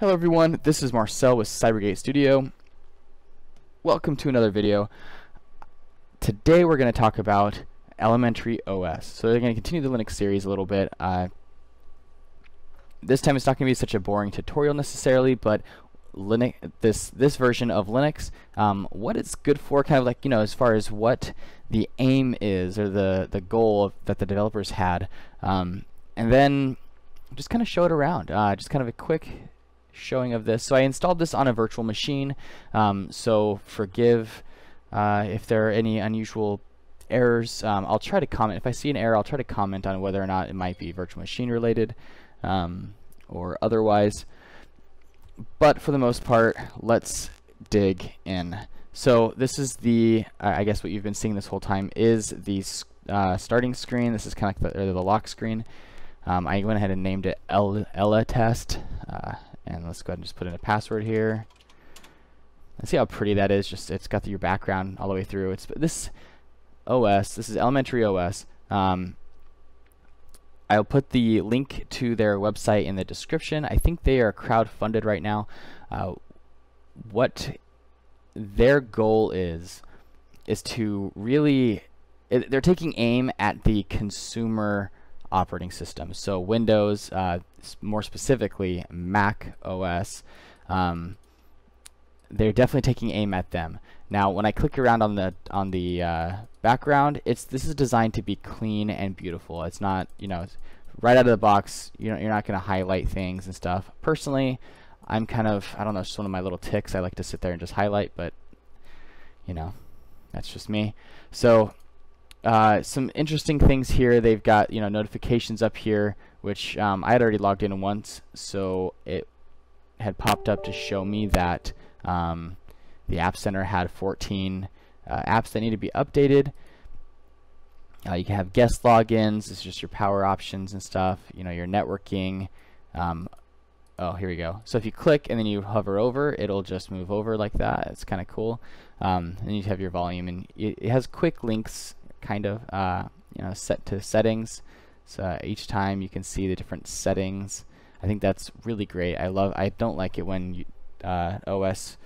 Hello everyone, this is Marcel with Cybergate Studio. Welcome to another video. Today we're going to talk about Elementary OS. So we're going to continue the Linux series a little bit. Uh, this time it's not going to be such a boring tutorial necessarily, but Linux, this this version of Linux, um, what it's good for, kind of like you know, as far as what the aim is or the the goal that the developers had, um, and then just kind of show it around. Uh, just kind of a quick showing of this. So I installed this on a virtual machine. Um, so forgive uh, if there are any unusual errors. Um, I'll try to comment. If I see an error, I'll try to comment on whether or not it might be virtual machine related um, or otherwise. But for the most part, let's dig in. So this is the, I guess what you've been seeing this whole time is the uh, starting screen. This is kind of like the, the lock screen. Um, I went ahead and named it Ella test. Uh, let's go ahead and just put in a password here. And see how pretty that is. Just it's got your background all the way through. It's this OS. This is Elementary OS. Um, I'll put the link to their website in the description. I think they are crowd-funded right now. Uh, what their goal is is to really they're taking aim at the consumer operating systems. So Windows, uh, more specifically Mac OS, um, they're definitely taking aim at them. Now, when I click around on the on the uh, background, it's this is designed to be clean and beautiful. It's not, you know, right out of the box. You know, you're not going to highlight things and stuff. Personally, I'm kind of I don't know, it's one of my little ticks. I like to sit there and just highlight, but you know, that's just me. So uh, some interesting things here. They've got you know notifications up here, which um, I had already logged in once, so it had popped up to show me that um, the App Center had 14 uh, apps that need to be updated. Uh, you can have guest logins. It's just your power options and stuff. You know your networking. Um, oh, here we go. So if you click and then you hover over, it'll just move over like that. It's kind of cool. Um, and you have your volume, and it, it has quick links kind of uh, you know set to settings. So uh, each time you can see the different settings. I think that's really great. I love. I don't like it when you, uh, OS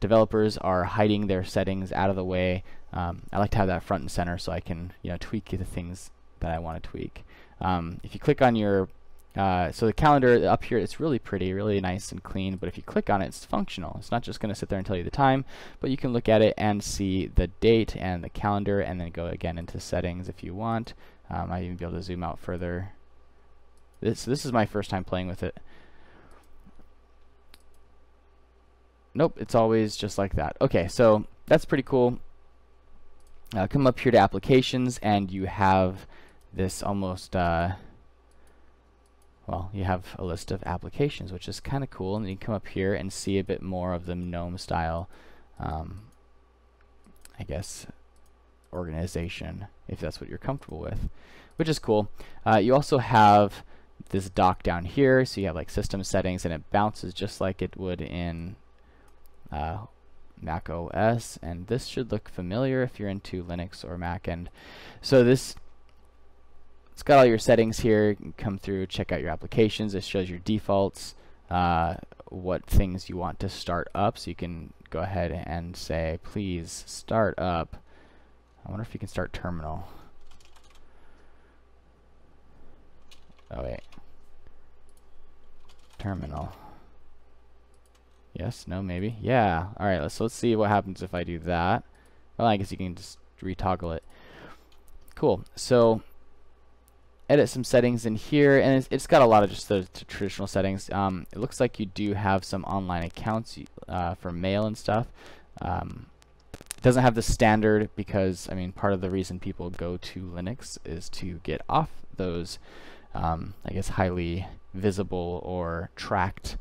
developers are hiding their settings out of the way. Um, I like to have that front and center so I can you know tweak the things that I want to tweak. Um, if you click on your uh, so the calendar up here, it's really pretty, really nice and clean, but if you click on it, it's functional. It's not just going to sit there and tell you the time, but you can look at it and see the date and the calendar, and then go again into settings if you want. Um, I even be able to zoom out further. This, this is my first time playing with it. Nope, it's always just like that. Okay, so that's pretty cool. Uh, come up here to applications, and you have this almost... Uh, well, you have a list of applications, which is kind of cool. And you come up here and see a bit more of the GNOME style, um, I guess, organization, if that's what you're comfortable with, which is cool. Uh, you also have this dock down here, so you have like system settings, and it bounces just like it would in uh, Mac OS, and this should look familiar if you're into Linux or Mac. And so this it's got all your settings here. You can come through, check out your applications. It shows your defaults, uh, what things you want to start up. So you can go ahead and say, please start up. I wonder if you can start terminal. Oh, wait. Terminal. Yes, no, maybe. Yeah. All right, let's, let's see what happens if I do that. Well, I guess you can just retoggle it. Cool. So edit some settings in here, and it's, it's got a lot of just the traditional settings. Um, it looks like you do have some online accounts uh, for mail and stuff. Um, it doesn't have the standard because, I mean, part of the reason people go to Linux is to get off those, um, I guess, highly visible or tracked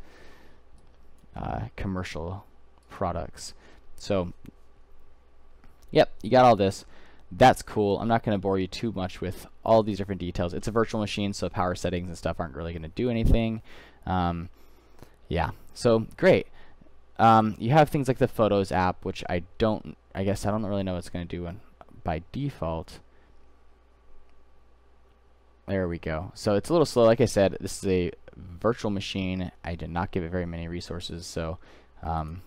uh, commercial products. So, yep, you got all this that's cool. I'm not going to bore you too much with all these different details. It's a virtual machine, so power settings and stuff aren't really going to do anything. Um, yeah, so great. Um, you have things like the Photos app, which I don't, I guess I don't really know what it's going to do in, by default. There we go. So it's a little slow. Like I said, this is a virtual machine. I did not give it very many resources, so um,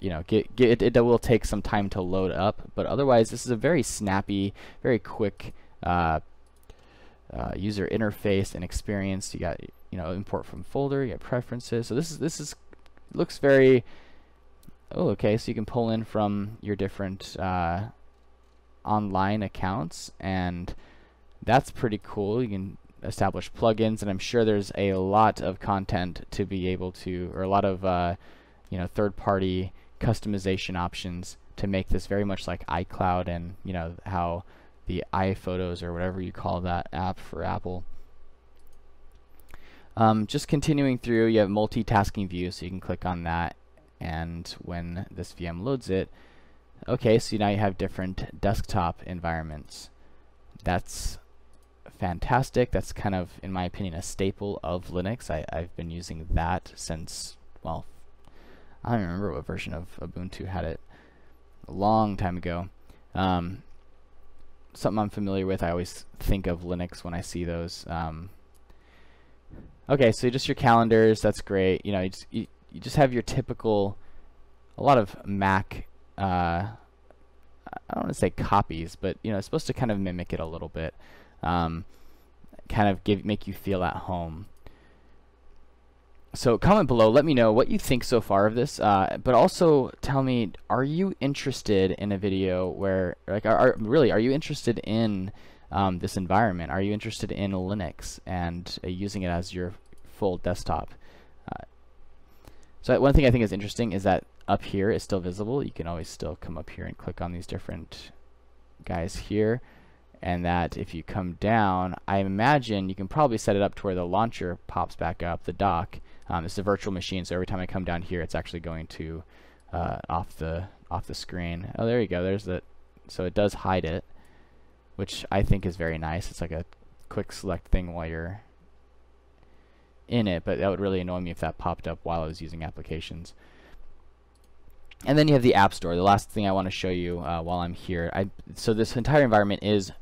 you know, get, get it, it, will take some time to load up, but otherwise this is a very snappy, very quick uh, uh, user interface and experience. You got you know import from folder, you got preferences. So this is this is looks very oh okay. So you can pull in from your different uh, online accounts, and that's pretty cool. You can establish plugins, and I'm sure there's a lot of content to be able to, or a lot of uh, you know third-party customization options to make this very much like iCloud and you know how the iPhotos or whatever you call that app for Apple. Um, just continuing through, you have multitasking view, so you can click on that, and when this VM loads it, okay, so now you have different desktop environments. That's fantastic. That's kind of, in my opinion, a staple of Linux. I, I've been using that since, well, I don't remember what version of Ubuntu had it a long time ago. Um, something I'm familiar with. I always think of Linux when I see those. Um, okay, so just your calendars. That's great. You know, you just, you, you just have your typical, a lot of Mac. Uh, I don't want to say copies, but you know, it's supposed to kind of mimic it a little bit. Um, kind of give make you feel at home so comment below let me know what you think so far of this uh, but also tell me are you interested in a video where like are, are really are you interested in um, this environment? Are you interested in Linux and uh, using it as your full desktop? Uh, so one thing I think is interesting is that up here is still visible. You can always still come up here and click on these different guys here. And that if you come down I imagine you can probably set it up to where the launcher pops back up the dock um, this is a virtual machine, so every time I come down here, it's actually going to uh, off the off the screen. Oh, there you go. There's the so it does hide it, which I think is very nice. It's like a quick select thing while you're in it, but that would really annoy me if that popped up while I was using applications. And then you have the App Store. The last thing I want to show you uh, while I'm here. I, so this entire environment is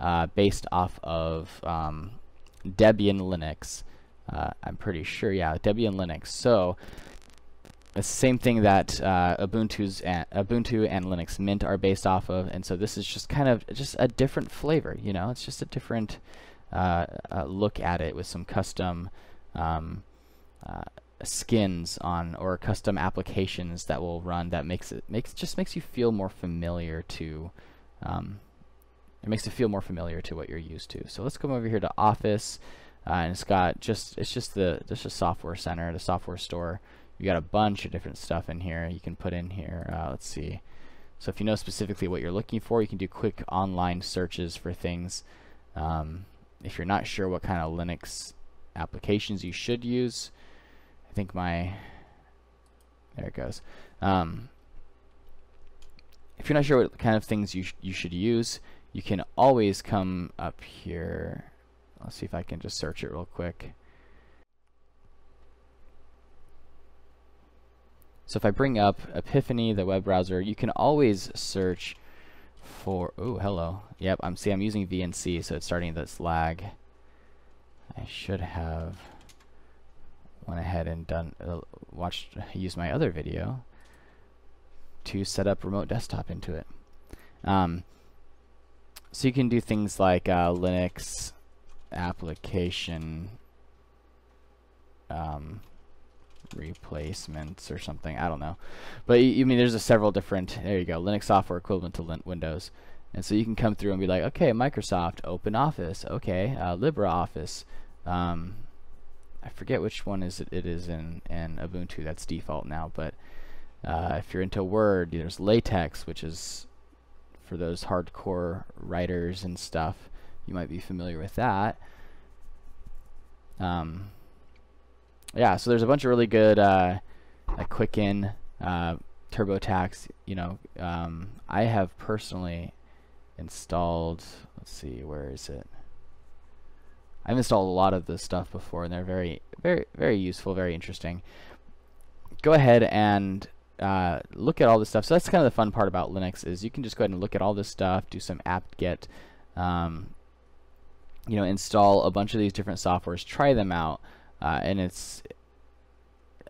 uh, based off of um, Debian Linux. Uh, I'm pretty sure, yeah, Debian Linux. So it's the same thing that uh, Ubuntu's and, Ubuntu and Linux Mint are based off of, and so this is just kind of just a different flavor. You know, it's just a different uh, uh look at it with some custom um, uh, skins on or custom applications that will run that makes it makes just makes you feel more familiar to. Um, it makes it feel more familiar to what you're used to. So let's come over here to Office. Uh, and it's got just it's just the just a software center, the software store. You got a bunch of different stuff in here you can put in here. Uh, let's see. So if you know specifically what you're looking for, you can do quick online searches for things. Um, if you're not sure what kind of Linux applications you should use, I think my there it goes. Um, if you're not sure what kind of things you sh you should use, you can always come up here Let's see if I can just search it real quick. So if I bring up Epiphany, the web browser, you can always search for, oh, hello. Yep, I'm see I'm using VNC, so it's starting this lag. I should have went ahead and done uh, watched use my other video to set up remote desktop into it. Um, so you can do things like uh, Linux application um, replacements or something. I don't know. But you, you mean there's a several different, there you go, Linux software equivalent to Windows. And so you can come through and be like, okay, Microsoft, Open Office, okay, uh, LibreOffice. Um, I forget which one is it, it is in, in Ubuntu. That's default now. But uh, if you're into Word, there's LaTeX, which is for those hardcore writers and stuff. You might be familiar with that. Um, yeah, so there's a bunch of really good uh, like Quicken, uh, TurboTax. You know, um, I have personally installed. Let's see, where is it? I've installed a lot of this stuff before, and they're very, very, very useful, very interesting. Go ahead and uh, look at all this stuff. So that's kind of the fun part about Linux is you can just go ahead and look at all this stuff, do some apt-get, um, you know, install a bunch of these different softwares, try them out, uh, and it's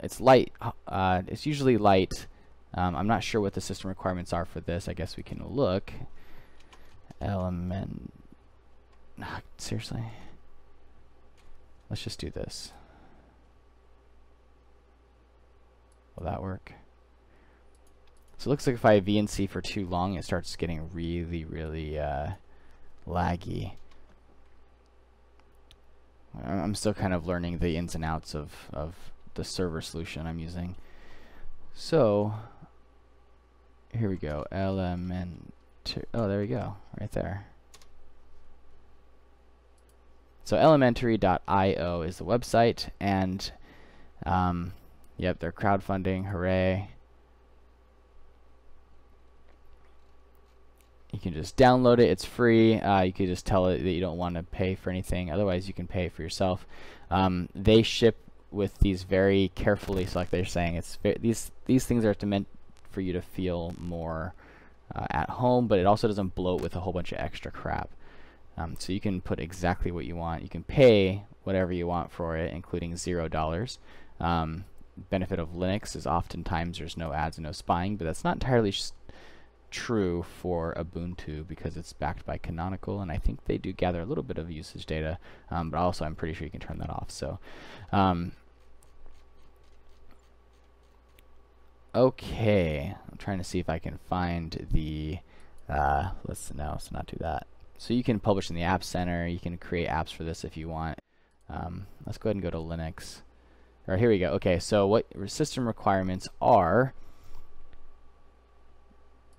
it's light. Uh, it's usually light. Um, I'm not sure what the system requirements are for this. I guess we can look. Element. seriously. Let's just do this. Will that work? So it looks like if I VNC for too long, it starts getting really, really uh, laggy. I'm still kind of learning the ins and outs of, of the server solution I'm using. So, here we go. Element. Oh, there we go. Right there. So elementary.io is the website, and um, yep, they're crowdfunding. Hooray! You can just download it. It's free. Uh, you can just tell it that you don't want to pay for anything. Otherwise, you can pay for yourself. Um, they ship with these very carefully. So, like they're saying, it's these these things are meant for you to feel more uh, at home, but it also doesn't bloat with a whole bunch of extra crap. Um, so you can put exactly what you want. You can pay whatever you want for it, including zero dollars. Um, benefit of Linux is oftentimes there's no ads and no spying, but that's not entirely true for Ubuntu because it's backed by Canonical, and I think they do gather a little bit of usage data, um, but also I'm pretty sure you can turn that off. So, um, okay, I'm trying to see if I can find the. Uh, let's no, let's not do that. So you can publish in the App Center. You can create apps for this if you want. Um, let's go ahead and go to Linux. Or here we go. Okay, so what system requirements are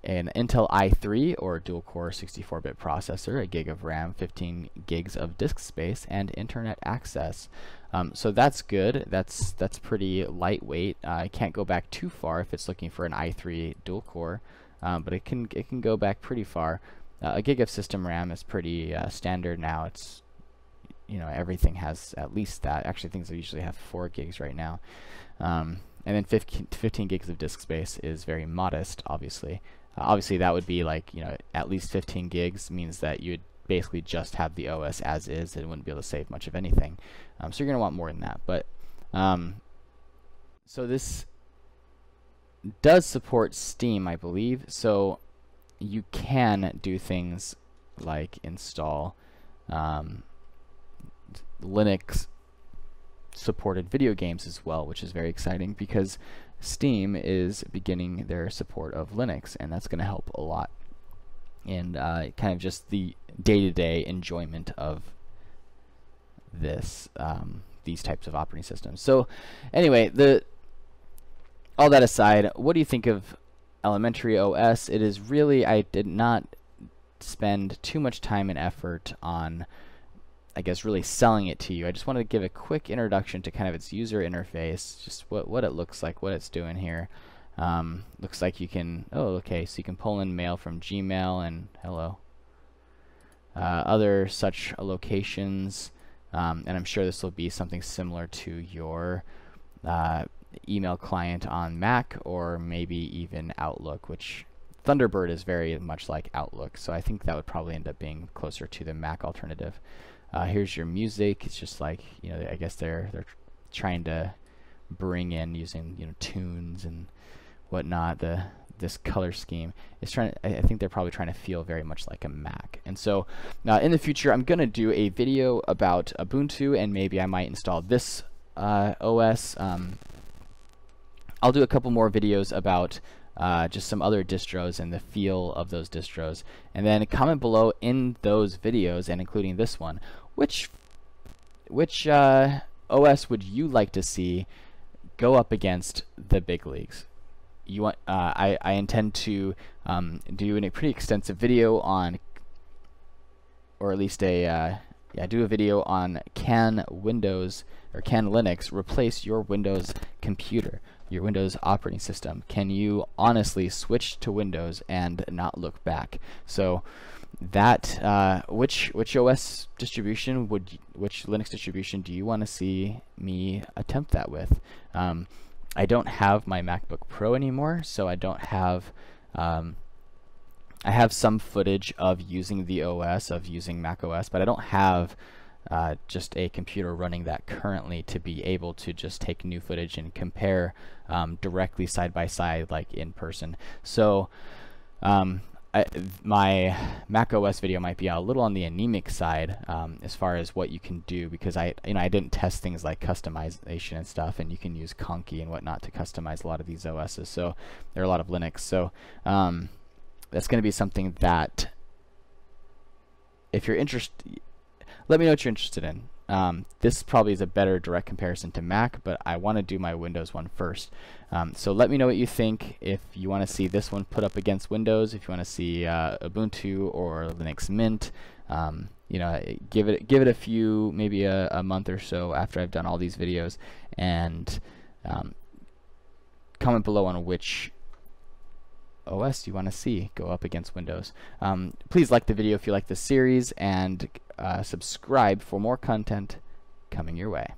an Intel i3 or dual-core 64-bit processor, a gig of RAM, 15 gigs of disk space, and internet access. Um, so that's good. That's that's pretty lightweight. Uh, I can't go back too far if it's looking for an i3 dual-core, um, but it can it can go back pretty far. Uh, a gig of system RAM is pretty uh, standard now. It's you know everything has at least that. Actually, things usually have four gigs right now. Um, and then 15, 15, gigs of disk space is very modest, obviously. Uh, obviously, that would be like you know at least 15 gigs means that you would basically just have the OS as is and wouldn't be able to save much of anything. Um, so you're gonna want more than that. But um, so this does support Steam, I believe. So you can do things like install um, Linux supported video games as well, which is very exciting because Steam is beginning their support of Linux, and that's going to help a lot in uh, kind of just the day-to-day -day enjoyment of this um, these types of operating systems. So, anyway, the all that aside, what do you think of elementary OS, it is really, I did not spend too much time and effort on, I guess, really selling it to you. I just wanted to give a quick introduction to kind of its user interface, just what, what it looks like, what it's doing here. Um, looks like you can, oh, okay, so you can pull in mail from Gmail and hello. Uh, other such locations, um, and I'm sure this will be something similar to your uh, email client on Mac or maybe even Outlook, which Thunderbird is very much like Outlook, so I think that would probably end up being closer to the Mac alternative. Uh, here's your music. It's just like you know, I guess they're they're trying to bring in using you know tunes and whatnot. The this color scheme is trying. To, I, think they're probably trying to feel very much like a Mac. And so uh, in the future, I'm gonna do a video about Ubuntu, and maybe I might install this uh, OS. Um, I'll do a couple more videos about uh, just some other distros and the feel of those distros. And then comment below in those videos, and including this one, which which uh, OS would you like to see go up against the big leagues? You want? Uh, I I intend to um, do a pretty extensive video on, or at least a uh, yeah, do a video on can Windows or can Linux replace your Windows computer? Your Windows operating system. Can you honestly switch to Windows and not look back? So that uh, which which OS distribution would which Linux distribution do you want to see me attempt that with? Um, I don't have my MacBook Pro anymore, so I don't have um, I have some footage of using the OS, of using Mac OS, but I don't have uh, just a computer running that currently to be able to just take new footage and compare um, directly side by side like in person. So um, I, my Mac OS video might be a little on the anemic side um, as far as what you can do because I you know I didn't test things like customization and stuff and you can use Conky and whatnot to customize a lot of these OSs so there are a lot of Linux so um, that's going to be something that if you're interested let me know what you're interested in um, this probably is a better direct comparison to Mac, but I want to do my Windows one first. Um, so let me know what you think. If you want to see this one put up against Windows, if you want to see uh, Ubuntu or Linux Mint, um, you know, give it give it a few, maybe a, a, month or so after I've done all these videos, and um, comment below on which OS you want to see go up against Windows. Um, please like the video if you like this series and uh, subscribe for more content coming your way.